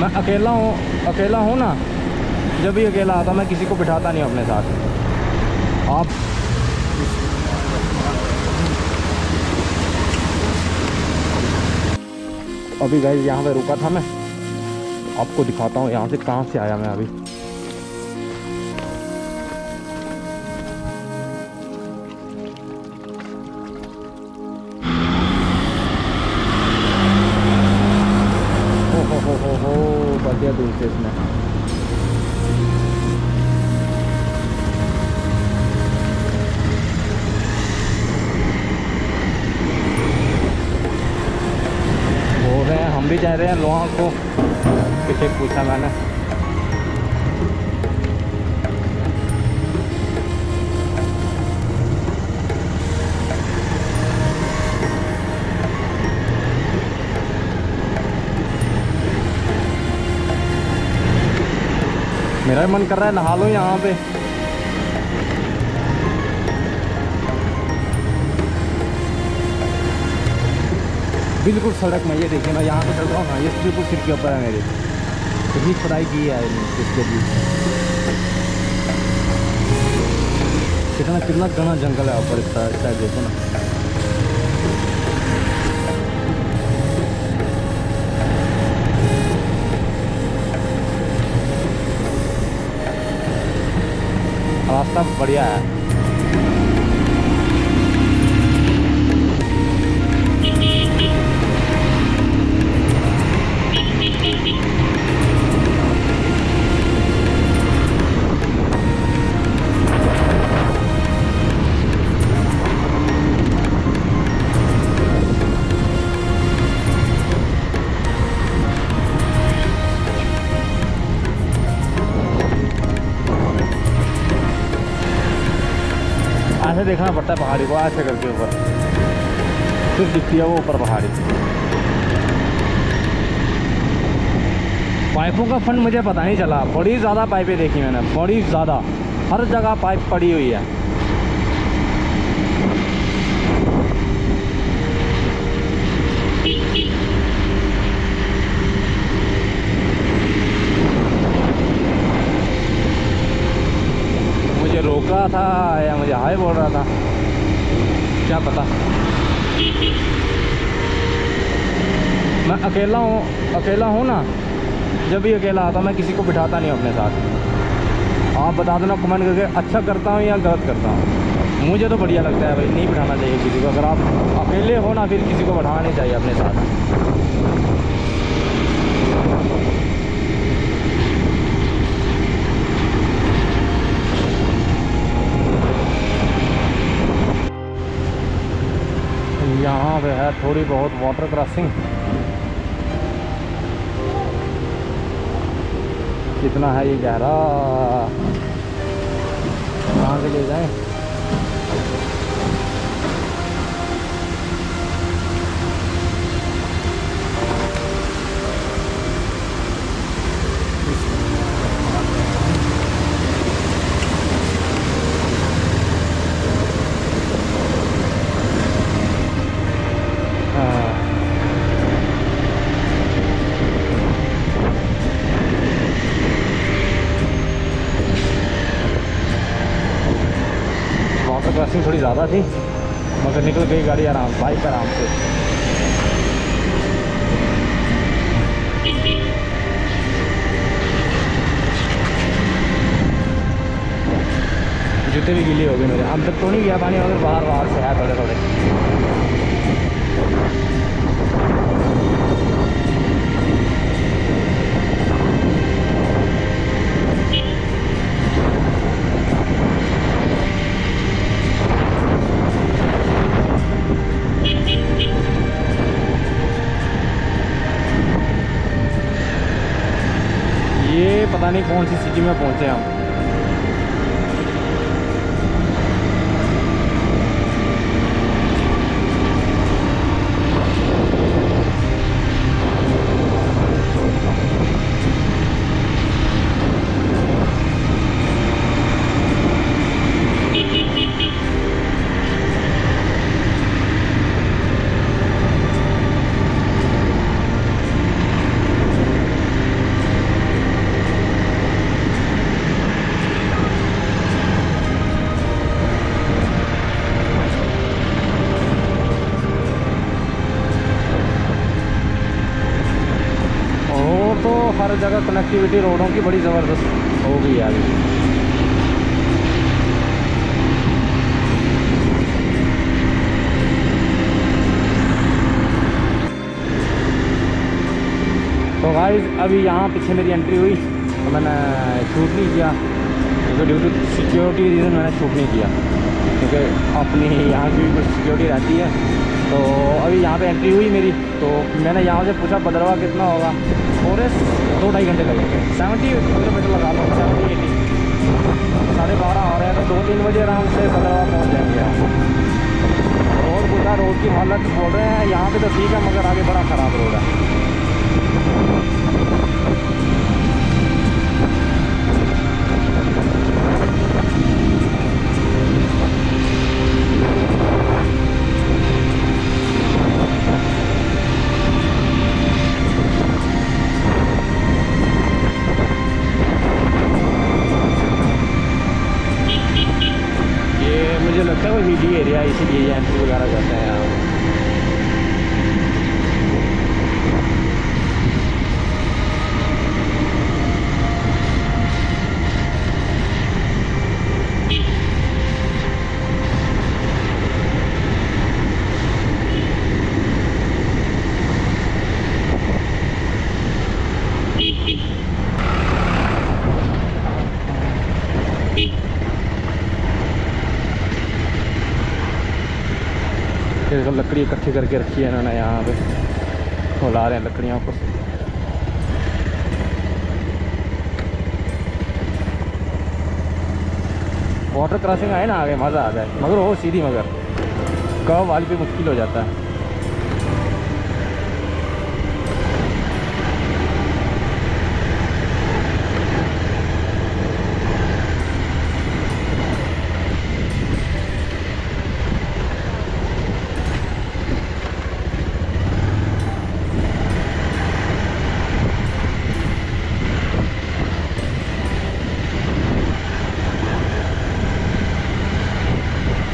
मैं अकेला हूँ अकेला हूँ ना, जब भी अकेला आता मैं किसी को बिठाता नहीं अपने साथ। आप अभी गए यहाँ पे रुका था मैं। आपको दिखाता हूँ, यहाँ से कहाँ से आया मैं अभी? भी जा रहे हैं लोहा को। पीछे पूछा मैंने। मेरा मन कर रहा है नहा लो यहाँ पे। बिल्कुल सड़क में, ये देखिए मैं यहाँ पे चल रहा हूँ ना, ये बिल्कुल सिर के ऊपर है मेरे। इतनी खुदाई की है इसके लिए। कितना कितना घना जंगल है ऊपर इस साइड देखो ना। रास्ता बढ़िया है। देखना पड़ता है, पहाड़ी को ऐसे करके ऊपर। फिर दिखती है वो ऊपर पहाड़ी। पाइपों का फंड मुझे पता नहीं चला। बड़ी ज़्यादा पाइपें देखी मैंने, बड़ी ज़्यादा। हर जगह पाइप पड़ी हुई है। मुझे रोक रहा था। या मुझे हाय बोल रहा था। क्या पता। मैं अकेला हूँ अकेला हूँ ना, जब भी अकेला आता मैं किसी को बिठाता नहीं हूँ अपने साथ। आप बता देना कमेंट करके अच्छा करता हूँ या गलत करता हूँ? मुझे तो बढ़िया लगता है भाई, नहीं बिठाना चाहिए किसी को। अगर आप अकेले हो ना, फिर किसी को बिठाना नहीं चाहिए अपने साथ। यहाँ पे है थोड़ी बहुत वाटर क्रॉसिंग कितना है ये गहरा? कहाँ से ले जाएँ हाँ वाटर क्रॉसिंग थोड़ी ज़्यादा थी, मगर निकल गई गाड़ी आराम, बाइक आराम से। जूते भी गीले हो गए मेरे अंदर तो नहीं गया पानी, मगर बाहर बाहर से है थोड़े थोड़े पता नहीं कौन सी सिटी में पहुँचे हम। हर जगह कनेक्टिविटी रोडों की बड़ी ज़बरदस्त हो गई अभी तो गाइस अभी यहाँ पीछे मेरी एंट्री हुई तो मैंने शूट नहीं किया। क्योंकि ड्यू टू सिक्योरिटी रीज़न मैंने शूट नहीं किया, क्योंकि अपनी यहाँ की कुछ सिक्योरिटी रहती है। तो अभी यहाँ पे एंट्री हुई मेरी तो मैंने यहाँ से पूछा बदरवा कितना होगा? फॉरेस्ट दो ढाई घंटे लगेंगे सेवेंटी किलोमीटर लगा लो सेवेंटी एटी साढ़े बारह हो रहे हैं तो दो तीन बजे आराम से बदरवा पहुँच जाएँगे रोड पूछा, रोड की हालत बोल रहे हैं, यहाँ पे तो ठीक है, मगर आगे बड़ा ख़राब रोड है। लकड़ी इकट्ठी करके रखी है इन्होंने यहाँ पे। खुला रहे हैं लकड़ियों को। वाटर क्रॉसिंग आए ना आगे, मज़ा आ जाए। मगर वो सीधी मगर। कब वाली पे मुश्किल हो जाता है।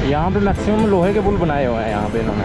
यहाँ पे मैक्सिमम लोहे के पुल बनाए हुए हैं यहाँ पे इन्होंने।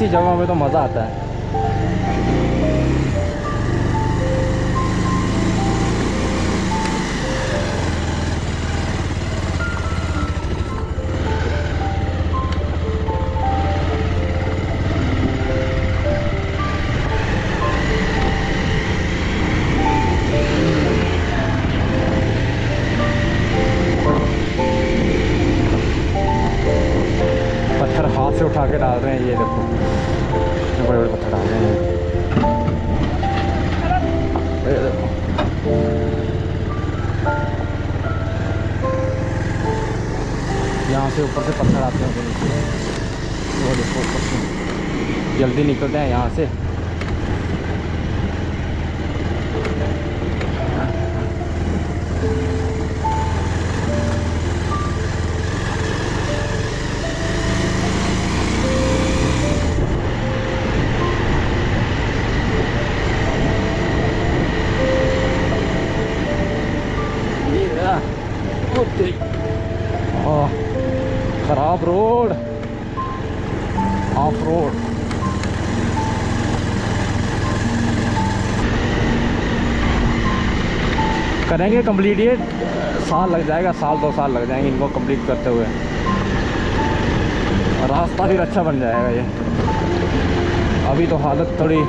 ऐसी जगहों में तो मज़ा आता है। निकलते हैं यहाँ से। करेंगे कंप्लीट ये? साल लग जाएगा, साल, दो साल लग जाएँगे इनको कंप्लीट करते हुए। रास्ता फिर अच्छा बन जाएगा ये। अभी तो हालत थोड़ी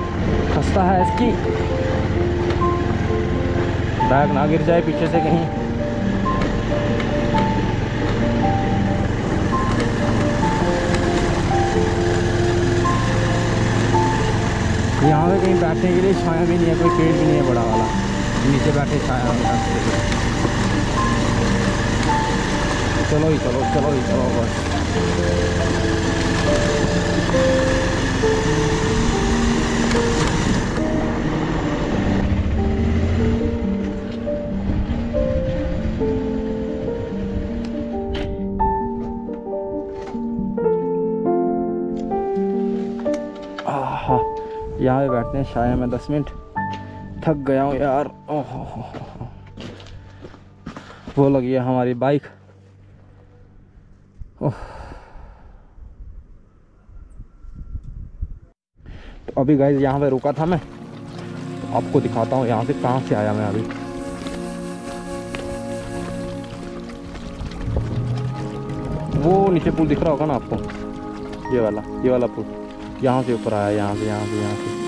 खस्ता है इसकी। बैग ना गिर जाए पीछे से कहीं। यहाँ पे कहीं बैठने के लिए छाया भी नहीं है, कोई पेड़ भी नहीं है बड़ा वाला। नीचे बैठे छाया। चलो ही चलो चलो ही चलो, बस यहाँ पे बैठते हैं छाया में दस मिनट थक गया हूँ यार। ओहो। वो लगी है हमारी बाइक। ओह। तो अभी गाइज़ यहाँ पे रुका था मैं। तो आपको दिखाता हूँ यहाँ से कहाँ से आया मैं अभी। वो नीचे पुल दिख रहा होगा ना आपको? ये वाला ये वाला पुल। यहाँ से ऊपर आया, यहाँ से यहाँ से यहाँ से।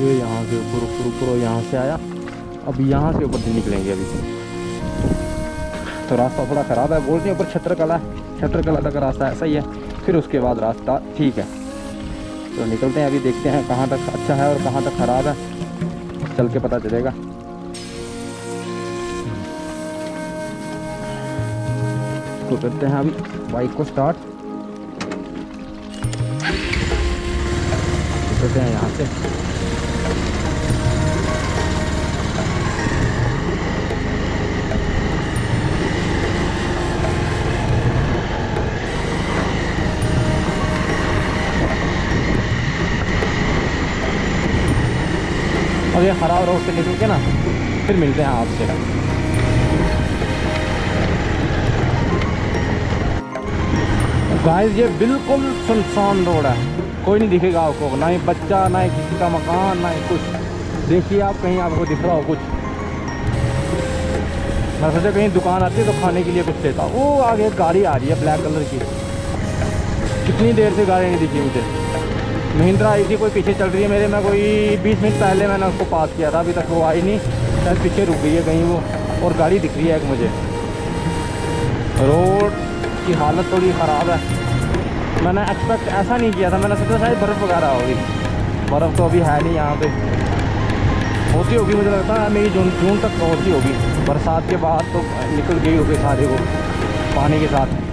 ये यहाँ से ऊपर ऊपर ऊपर यहाँ से आया। अब यहाँ से ऊपर से निकलेंगे अभी। तो रास्ता थोड़ा ख़राब है बोलते हैं, ऊपर छत्र कला है। छत्र कला तक रास्ता ऐसा ही है। फिर उसके बाद रास्ता ठीक है। तो निकलते हैं अभी, देखते हैं कहाँ तक अच्छा है और कहाँ तक ख़राब है। चल के पता चलेगा। तो करते हैं अभी बाइक को स्टार्ट करते हैं यहाँ से। अब ये खराब रोड से निकल के ना, फिर मिलते हैं आपसे। गाइस ये बिल्कुल सुनसान रोड है। कोई नहीं दिखेगा आपको, ना ही बच्चा, ना ही किसी का मकान, ना ही कुछ। देखिए आप, कहीं आपको दिख रहा हो कुछ। मैं सोचा कहीं दुकान आती है तो खाने के लिए कुछ देता वो आगे गाड़ी आ रही है ब्लैक कलर की। कितनी देर से गाड़ी नहीं दिखी मुझे। महिंद्रा आई थी, कोई पीछे चल रही है मेरे, में कोई बीस मिनट पहले मैंने उसको पास किया था, अभी तक वो आई नहीं। शायद पीछे रुक गई है कहीं वो, और गाड़ी दिख रही है एक मुझे। रोड की हालत थोड़ी ख़राब है। मैंने एक्सपेक्ट ऐसा नहीं किया था, मैंने सोचा शायद बर्फ़ वगैरह होगी। बर्फ़ तो अभी है नहीं यहाँ पे। होती होगी, मुझे लगता है मेरी जून जून तक होती होगी। बरसात के बाद तो निकल गई होगी सारे वो, पानी के साथ।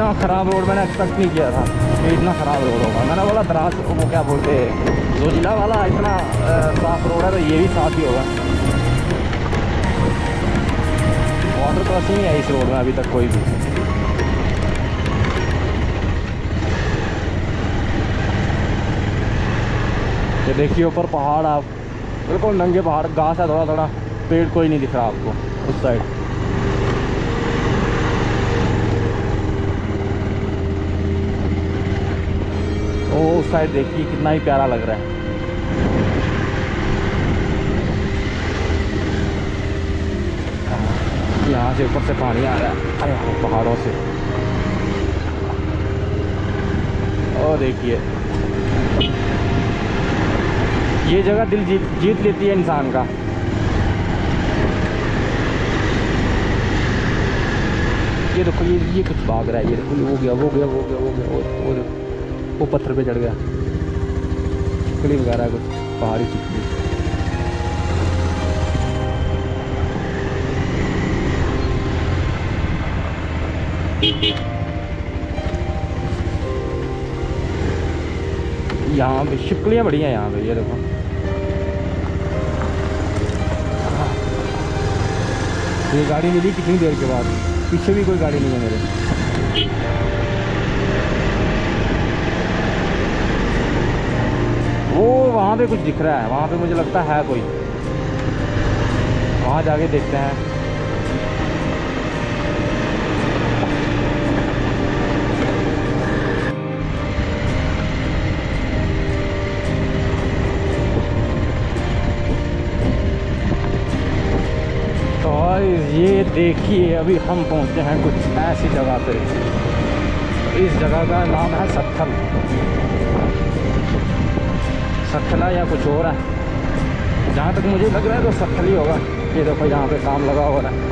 इतना ख़राब रोड मैंने एक्सपेक्ट नहीं किया था। कि इतना ख़राब रोड होगा। मैंने बोला, दराज वो क्या बोलते हैं? जोजिला वाला इतना साफ़ रोड है तो ये भी साफ़ ही होगा। वाटर क्रॉसिंग नहीं है इस रोड में अभी तक कोई भी। ये देखिए, ऊपर पहाड़ आप, बिल्कुल नंगे पहाड़, घास है थोड़ा थोड़ा पेड़ कोई नहीं दिख रहा आपको, उस साइड ओ उस साइड देखिए, कितना ही प्यारा लग रहा है। यहाँ से ऊपर से पानी आ रहा है। अरे पहाड़ों से। और देखिए। ये जगह दिल जीत जीत लेती है इंसान का। ये देखो, ये ये कुछ भाग रहा है। ये देखो वो गया वो गया वो गया वो गया, वो वो देखो वो पत्थर पे चढ़ गया। चिकली वगैरह कुछ पहाड़ी चिकली यहाँ पे शिकलियाँ बड़ी हैं यहाँ पे, ये देखो। ये गाड़ी मिली कितनी देर के बाद? पीछे भी कोई गाड़ी नहीं है मेरे। वो वहाँ पे कुछ दिख रहा है, वहाँ पे मुझे लगता है कोई। वहाँ जाके देखते हैं। ये देखिए, अभी हम पहुँचे हैं कुछ ऐसी जगह पे। इस जगह का नाम है सत्थल। सत्थला या कुछ और है? जहाँ तक मुझे लग रहा है तो सत्थल ही होगा। ये देखो यहाँ पे काम लगा हो रहा है।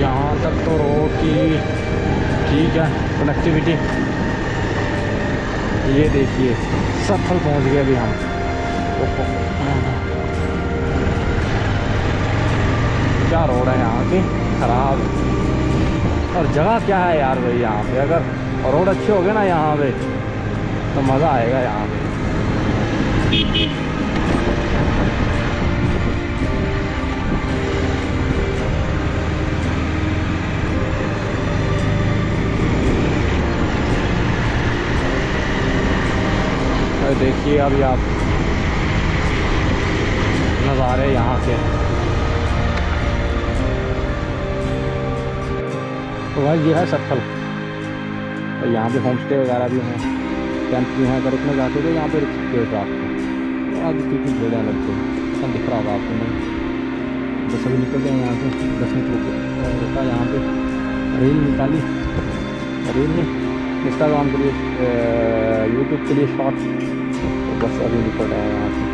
यहाँ तक तो रोड की ठीक है कनेक्टिविटी ये देखिए, सफल पहुँच गए अभी हम। क्या रोड है यहाँ की? खराब। और जगह क्या है यार भाई यहाँ पे? अगर रोड अच्छे हो गए ना यहाँ पे तो मज़ा आएगा यहाँ पे। देखिए अभी आप नज़ारे यहाँ के। तो भाई ये है सत्थल। तो यहाँ पे होम स्टे वगैरह भी हैं कैंप भी हैं, अगर उसमें जाते तो यहाँ पे रुक सकते हो रात आगे क्योंकि भीड़ है लगते सब दिख रहा होगा आपको नहीं। बस अभी निकलते हैं यहाँ से, दस मिनट रुक। रुका यहाँ पे रील निकाली। रील नहीं इंस्टाग्राम के लिए यूट्यूब के लिए शॉर्ट तो बस अभी निकल रहा है यहाँ से।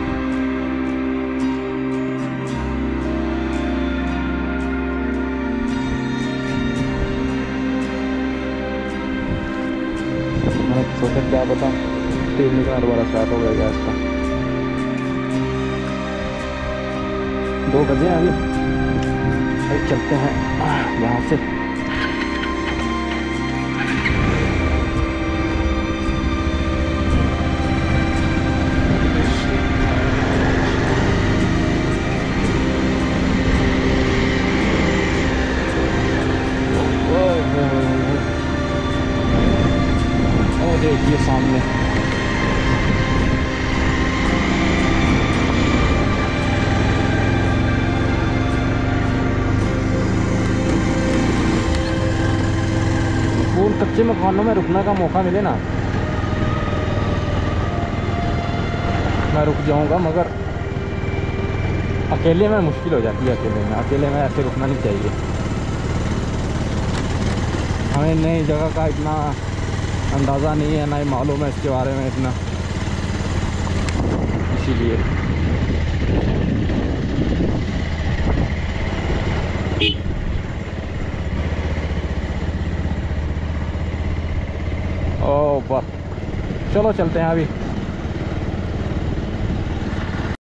तेल कार वाला स्टार्ट हो गया गैस का। दो बजे अभी अभी चलते हैं। यहाँ से उन में रुकने का मौका मिले ना। मैं रुक जाऊँगा, मगर अकेले में मुश्किल हो जाती है, अकेले में। अकेले में ऐसे रुकना नहीं चाहिए। हमें नई जगह का इतना अंदाज़ा नहीं है, ना ही मालूम है इसके बारे में इतना। इसीलिए ओ बस चलो चलते हैं अभी।